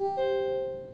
うん。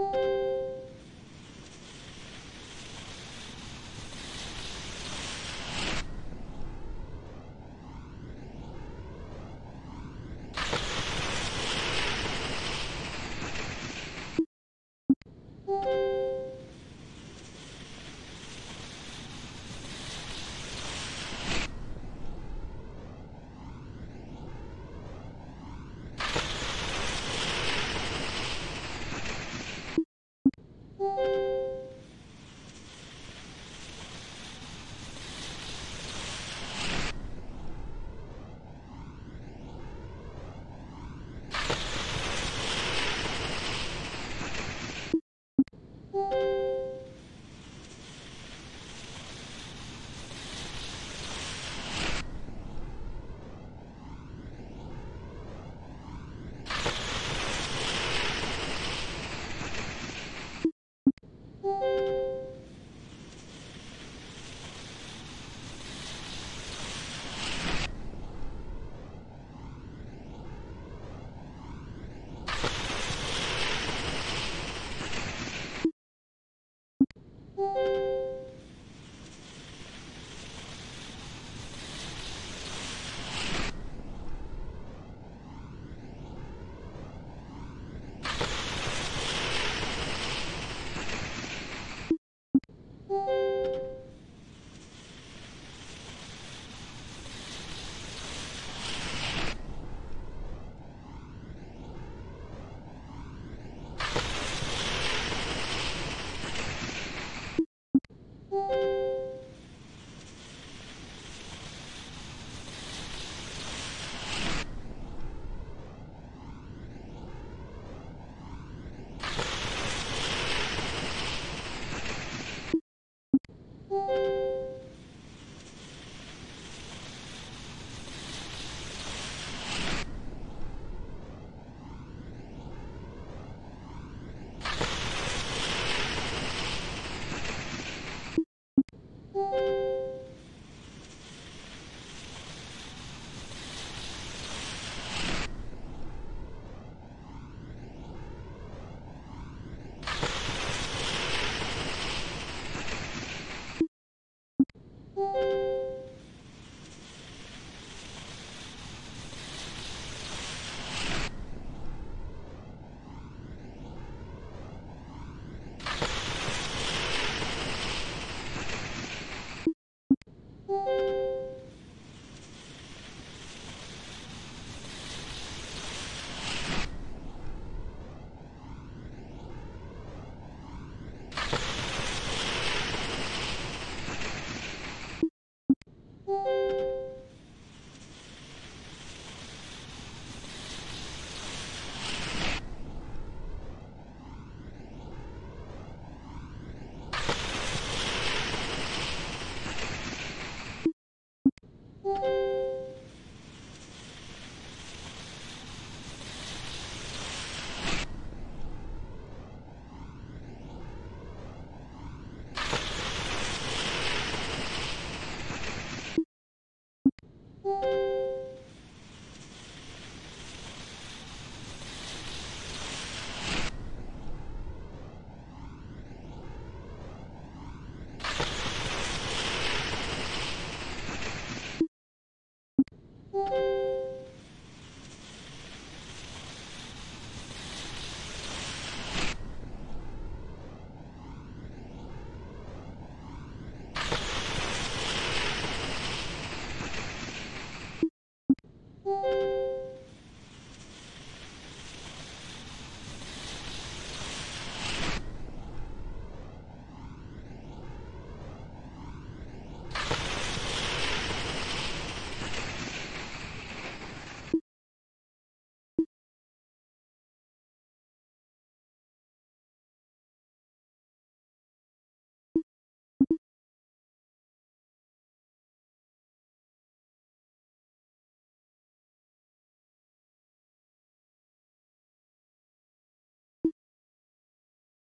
Música